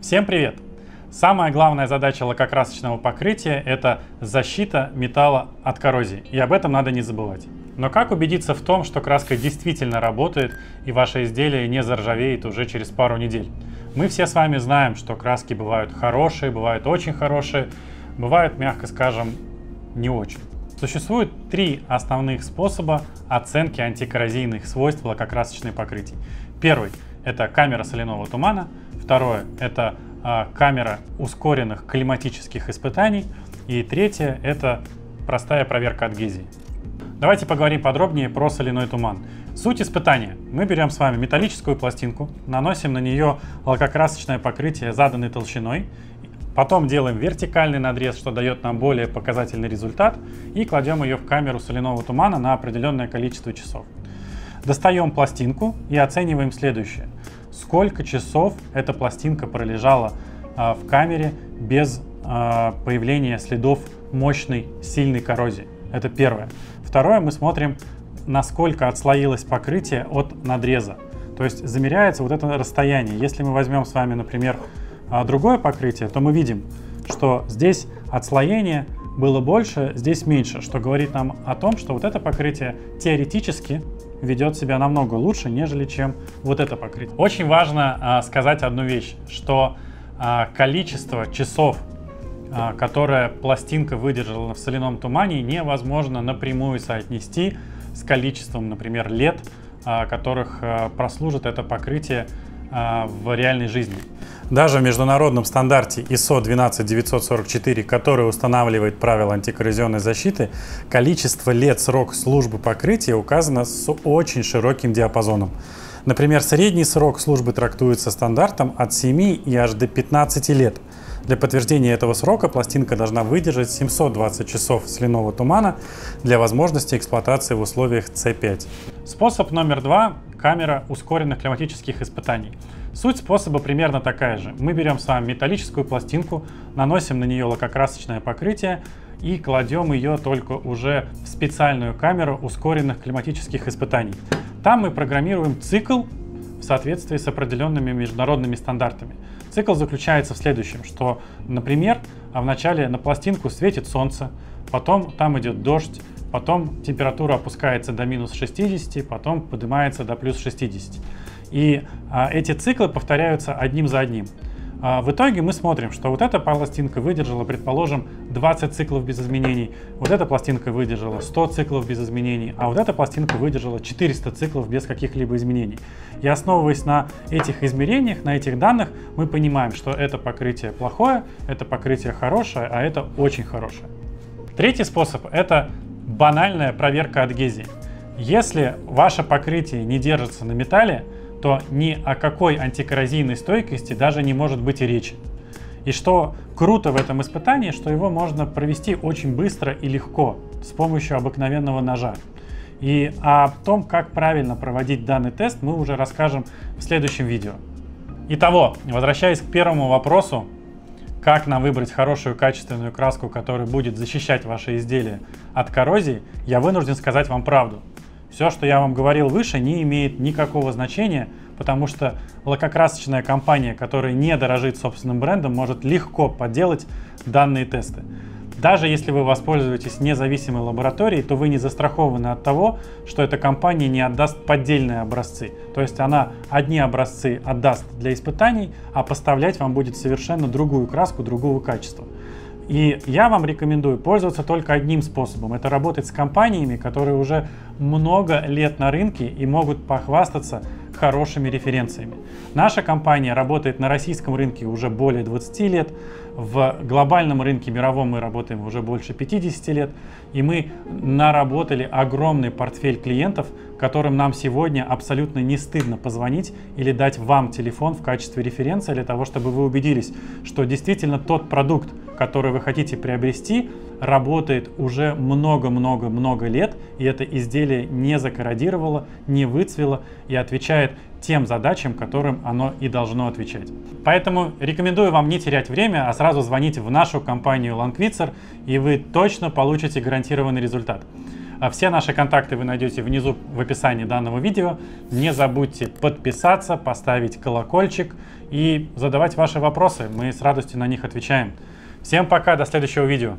Всем привет! Самая главная задача лакокрасочного покрытия – это защита металла от коррозии, и об этом надо не забывать. Но как убедиться в том, что краска действительно работает и ваше изделие не заржавеет уже через пару недель? Мы все с вами знаем, что краски бывают хорошие, бывают очень хорошие, бывают, мягко скажем, не очень. Существует три основных способа оценки антикоррозийных свойств лакокрасочных покрытий. Первый – это камера соляного тумана – Второе – это а, камера ускоренных климатических испытаний. И третье – это простая проверка адгезии. Давайте поговорим подробнее про соляной туман. Суть испытания. Мы берем с вами металлическую пластинку, наносим на нее лакокрасочное покрытие заданной толщиной, потом делаем вертикальный надрез, что дает нам более показательный результат, и кладем ее в камеру соляного тумана на определенное количество часов. Достаем пластинку и оцениваем следующее – сколько часов эта пластинка пролежала а, в камере без а, появления следов мощной, сильной коррозии. Это первое. Второе, мы смотрим, насколько отслоилось покрытие от надреза. То есть замеряется вот это расстояние. Если мы возьмем с вами, например, а, другое покрытие, то мы видим, что здесь отслоение было больше, здесь меньше, что говорит нам о том, что вот это покрытие теоретически ведет себя намного лучше, нежели чем вот это покрытие. Очень важно а, сказать одну вещь, что а, количество часов, а, которое пластинка выдержала в соляном тумане, невозможно напрямую соотнести с количеством, например, лет, а, которых а, прослужит это покрытие а, в реальной жизни. Даже в международном стандарте ISO 12944, который устанавливает правила антикоррозионной защиты, количество лет срок службы покрытия указано с очень широким диапазоном. Например, средний срок службы трактуется стандартом от 7 и аж до 15 лет. Для подтверждения этого срока пластинка должна выдержать 720 часов соляного тумана для возможности эксплуатации в условиях C5. Способ номер два камера ускоренных климатических испытаний. Суть способа примерно такая же. Мы берем с вами металлическую пластинку, наносим на нее лакокрасочное покрытие и кладем ее только уже в специальную камеру ускоренных климатических испытаний. Там мы программируем цикл в соответствии с определенными международными стандартами. Цикл заключается в следующем, что, например, вначале на пластинку светит солнце, потом там идет дождь, потом температура опускается до минус 60, потом поднимается до плюс 60. И а, эти циклы повторяются одним за одним. А, в итоге мы смотрим, что вот эта пластинка выдержала, предположим, 20 циклов без изменений, вот эта пластинка выдержала 100 циклов без изменений, а вот эта пластинка выдержала 400 циклов без каких-либо изменений. И основываясь на этих измерениях, на этих данных, мы понимаем, что это покрытие плохое, это покрытие хорошее, а это очень хорошее. Третий способ – это банальная проверка адгезии. Если ваше покрытие не держится на металле, то ни о какой антикоррозийной стойкости даже не может быть и речи. И что круто в этом испытании, что его можно провести очень быстро и легко с помощью обыкновенного ножа. И о том, как правильно проводить данный тест, мы уже расскажем в следующем видео. Итого, возвращаясь к первому вопросу, как нам выбрать хорошую качественную краску, которая будет защищать ваше изделие от коррозии, я вынужден сказать вам правду. Все, что я вам говорил выше, не имеет никакого значения, потому что лакокрасочная компания, которая не дорожит собственным брендом, может легко подделать данные тесты. Даже если вы воспользуетесь независимой лабораторией, то вы не застрахованы от того, что эта компания не отдаст поддельные образцы. То есть она одни образцы отдаст для испытаний, а поставлять вам будет совершенно другую краску, другого качества. И я вам рекомендую пользоваться только одним способом. Это работать с компаниями, которые уже много лет на рынке и могут похвастаться хорошими референциями. Наша компания работает на российском рынке уже более 20 лет, в глобальном рынке мировом мы работаем уже больше 50 лет, и мы наработали огромный портфель клиентов, которым нам сегодня абсолютно не стыдно позвонить или дать вам телефон в качестве референции для того, чтобы вы убедились, что действительно тот продукт, который вы хотите приобрести, работает уже много-много-много лет, и это изделие не закорродировало, не выцвело и отвечает тем задачам, которым оно и должно отвечать. Поэтому рекомендую вам не терять время, а сразу звонить в нашу компанию Langwitzer, и вы точно получите гарантированный результат. А все наши контакты вы найдете внизу в описании данного видео. Не забудьте подписаться, поставить колокольчик и задавать ваши вопросы. Мы с радостью на них отвечаем. Всем пока, до следующего видео.